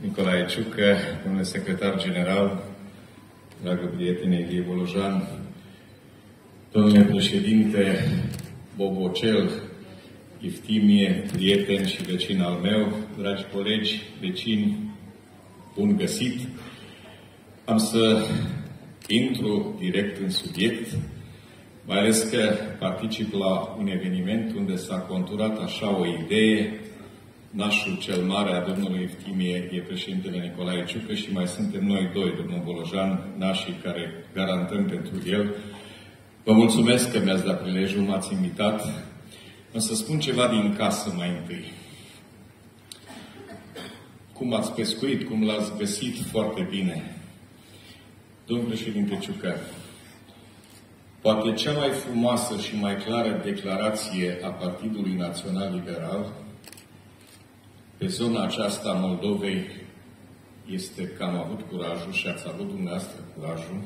Nicolae Ciucă, domnule secretar general, dragă prietene Elie Bolojan, domnule președinte Bobocel, Iftimie, prieten și vecin al meu, dragi colegi, vecini, bun găsit. Am să intru direct în subiect, mai ales că particip la un eveniment unde s-a conturat așa o idee nașul cel mare a domnului Iftimie e președintele Nicolae Ciucă și mai suntem noi doi, domnul Bolojan, nașii care garantăm pentru el. Vă mulțumesc că mi-ați dat prilejul, m-ați invitat. O să spun ceva din casă mai întâi. Cum ați pescuit, cum l-ați găsit foarte bine. Domnul președinte Ciucă, poate cea mai frumoasă și mai clară declarație a Partidului Național Liberal pe zona aceasta a Moldovei este că am avut curajul și ați avut dumneavoastră curajul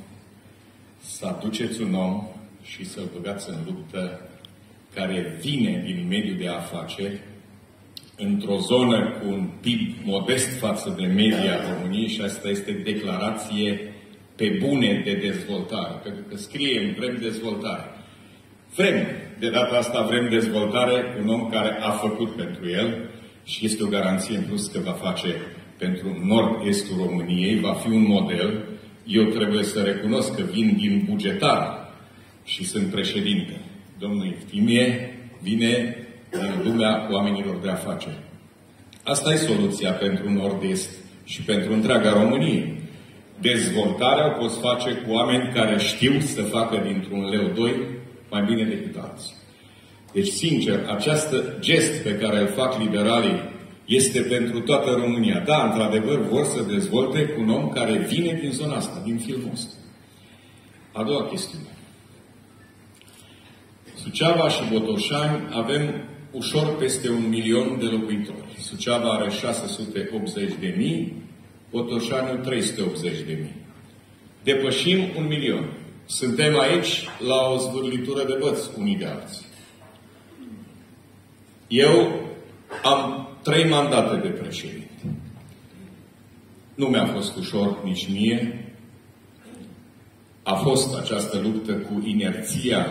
să aduceți un om și să-l băgați în luptă care vine din mediul de afaceri într-o zonă cu un PIB modest față de media României și asta este declarație pe bune de dezvoltare, pentru că scrie vrem dezvoltare. Vrem, de data asta vrem dezvoltare, un om care a făcut pentru el, și este o garanție în plus că va face pentru nord-estul României, va fi un model. Eu trebuie să recunosc că vin din bugetar și sunt președinte. Domnul Iftimie vine din lumea oamenilor de afaceri. Asta e soluția pentru nord-est și pentru întreaga Românie. Dezvoltarea o poți face cu oameni care știu să facă dintr-un leu doi mai bine decât alții. Deci, sincer, această gest pe care îl fac liberalii este pentru toată România. Da, într-adevăr, vor să dezvolte cu un om care vine din zona asta, din filmul ăsta. A doua chestiune. Suceava și Botoșani avem ușor peste un milion de locuitori. Suceava are 680 de mii, Botoșani 380 de mii. Depășim un milion. Suntem aici la o zvârlitură de băți unii de alții. Eu am trei mandate de președinte. Nu mi-a fost ușor nici mie. A fost această luptă cu inerția,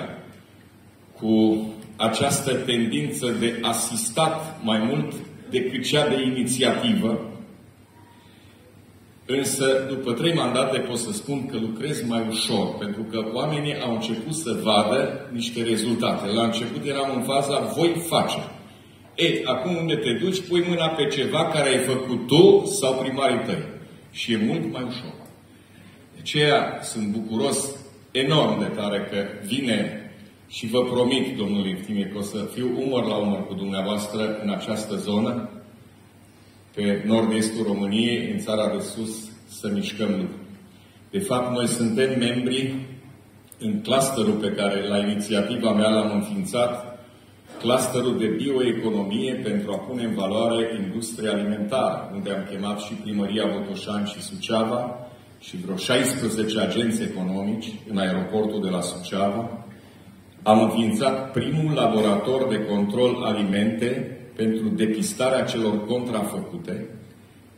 cu această tendință de asistat mai mult decât cea de inițiativă. Însă, după trei mandate pot să spun că lucrez mai ușor, pentru că oamenii au început să vadă niște rezultate. La început eram în faza, voi face. E, acum unde te duci, pui mâna pe ceva care ai făcut tu sau primarii tăi. Și e mult mai ușor. De aceea sunt bucuros enorm de tare că vine și vă promit, domnul Infime, că o să fiu umăr la umăr cu dumneavoastră în această zonă, pe nord-estul României, în țara de sus, să mișcăm lucruri. De fapt, noi suntem membri în clusterul pe care, la inițiativa mea, l-am înființat, clusterul de bioeconomie pentru a pune în valoare industria alimentară, unde am chemat și primăria Botoșani și Suceava și vreo 16 agenți economici în aeroportul de la Suceava. Am înființat primul laborator de control alimente pentru depistarea celor contrafăcute.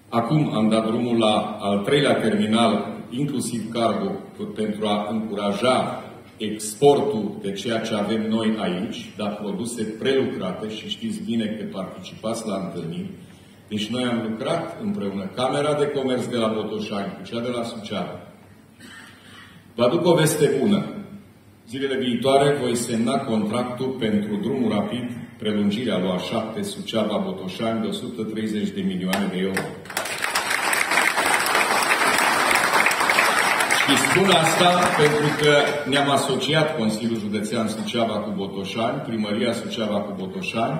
Acum am dat drumul la al treilea terminal, inclusiv cargo, pentru a încuraja exportul de ceea ce avem noi aici, dar produse prelucrate și știți bine că participați la întâlniri. Deci noi am lucrat împreună Camera de Comerț de la Botoșani cu cea de la Suceava. Vă aduc o veste bună. Zilele viitoare voi semna contractul pentru drumul rapid, prelungirea lui A7 Suceava-Botoșani de 130 de milioane de euro. Și spun asta pentru că ne-am asociat Consiliul Județean Suceava cu Botoșani, Primăria Suceava cu Botoșani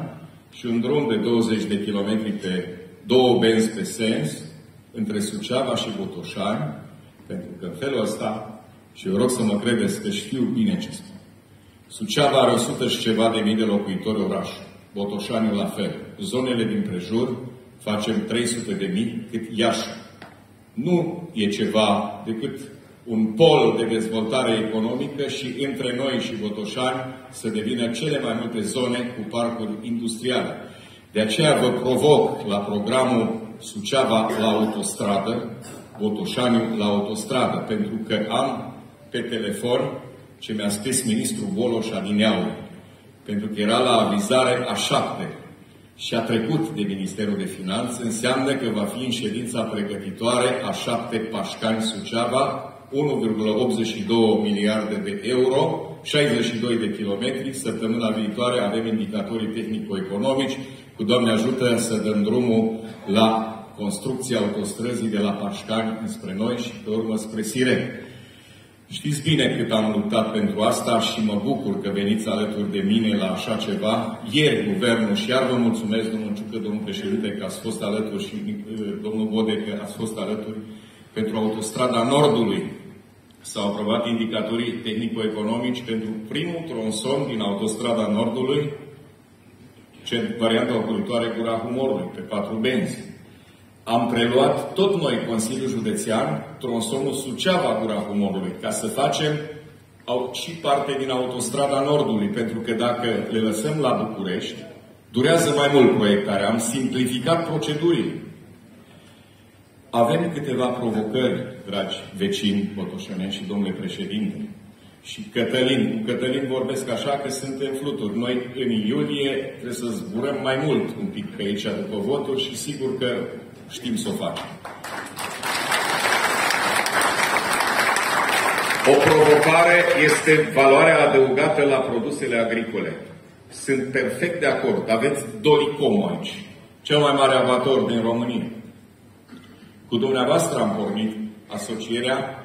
și un drum de 20 de kilometri pe două benzi pe sens între Suceava și Botoșani, pentru că în felul ăsta, și eu rog să mă credeți că știu bine ce spun, Suceava are 100 și ceva de mii de locuitori oraș, Botoșani la fel. Zonele din prejur facem 300 de mii cât Iași. Nu e ceva decât un pol de dezvoltare economică și între noi și Botoșani să devină cele mai multe zone cu parcuri industriale. De aceea vă provoc la programul Suceava la autostradă, Botoșaniu la autostradă, pentru că am pe telefon ce mi-a scris ministrul Boloș Adineau, pentru că era la avizare a șapte și a trecut de Ministerul de Finanțe, înseamnă că va fi în ședința pregătitoare a șapte Pașcani Suceava, 1,82 miliarde de euro, 62 de kilometri. Săptămâna viitoare avem indicatorii tehnico-economici. Cu Doamne ajută să dăm drumul la construcția autostrăzii de la Pașcani înspre noi și pe urmă spre Sirene. Știți bine cât am luptat pentru asta și mă bucur că veniți alături de mine la așa ceva. Ieri, guvernul, și iar vă mulțumesc, domnul Ciucă, domnul președinte, că ați fost alături și uh, domnul Bode, că ați fost alături pentru autostrada Nordului. S-au aprobat indicatorii tehnico-economici pentru primul tronson din autostrada Nordului, ce varianta ocolitoare Gura Humorului, pe patru benzi. Am preluat tot noi, Consiliul Județean, tronsonul Suceava Gura Humorului, ca să facem au, și parte din autostrada Nordului, pentru că dacă le lăsăm la București, durează mai mult proiectarea. Am simplificat procedurile. Avem câteva provocări, dragi vecini botoșănești și domnule președinte. Și Cătălin, cu Cătălin vorbesc așa că suntem fluturi. Noi în iulie trebuie să zburăm mai mult un pic pe aici după voturi și sigur că știm să o facem. O provocare este valoarea adăugată la produsele agricole. Sunt perfect de acord. Aveți Dolicom aici, cel mai mare avator din România. Cu dumneavoastră am pornit asocierea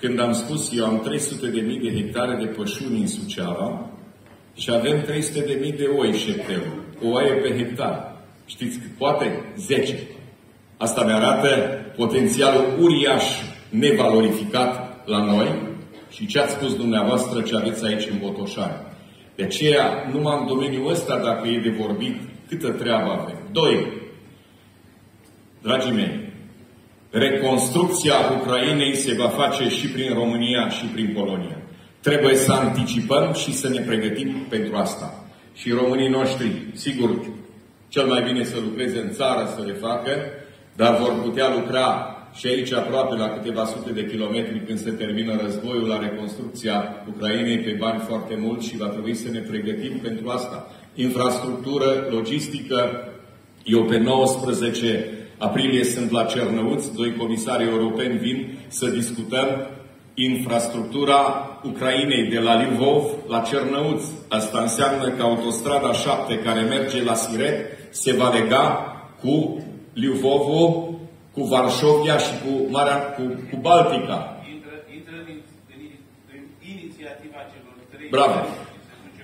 când am spus eu am 300 de mii de hectare de pășuni în Suceava și avem 300 de mii de oi șepteu. O oaie pe hectar. Știți cât poate? 10. Asta ne arată potențialul uriaș nevalorificat la noi și ce ați spus dumneavoastră ce aveți aici în Botoșani. De aceea, numai în domeniul ăsta, dacă e de vorbit, câtă treabă avem. Doi, dragii mei, reconstrucția Ucrainei se va face și prin România și prin Polonia. Trebuie să anticipăm și să ne pregătim pentru asta. Și românii noștri, sigur, cel mai bine să lucreze în țară să le facă, dar vor putea lucra și aici aproape la câteva sute de kilometri când se termină războiul la reconstrucția Ucrainei pe bani foarte mult și va trebui să ne pregătim pentru asta. Infrastructură, logistică, eu pe 19 aprilie sunt la Cernăuț, doi comisari europeni vin să discutăm infrastructura Ucrainei de la Lvov la Cernăuț. Asta înseamnă că autostrada 7 care merge la Siret se va lega cu Lvovul, cu Varșovia și cu, Marea, cu, cu Baltica. Intră, intră în, în, în inițiativa celor trei Bravo!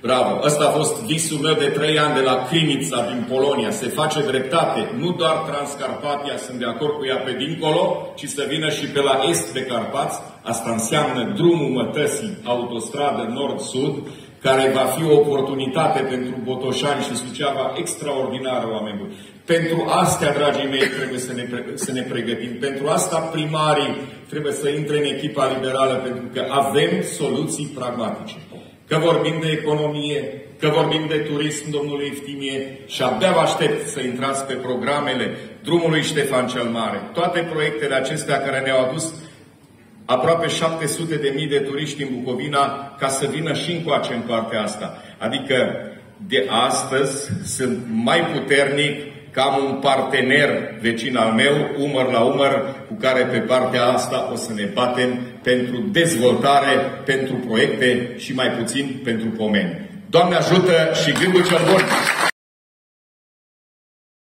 Bravo! Ăsta a fost visul meu de trei ani de la Crinița din Polonia. Se face dreptate. Nu doar Transcarpatia, sunt de acord cu ea pe dincolo, ci să vină și pe la est de Carpați. Asta înseamnă drumul mătăsii, autostradă nord-sud, care va fi o oportunitate pentru Botoșani și Suceava extraordinară, oameni buni. Pentru astea, dragii mei, trebuie să ne, să ne pregătim. Pentru asta primarii trebuie să intre în echipa liberală, pentru că avem soluții pragmatice. Că vorbim de economie, că vorbim de turism, domnule Iftimie, și abia vă aștept să intrați pe programele drumului Ștefan cel Mare. Toate proiectele acestea care ne-au adus aproape 700 de mii de turiști în Bucovina ca să vină și încoace în partea asta. Adică de astăzi sunt mai puternic că am un partener vecin al meu, umăr la umăr, cu care pe partea asta o să ne batem pentru dezvoltare, pentru proiecte și mai puțin pentru pomeni. Doamne ajută și gândul cel bun!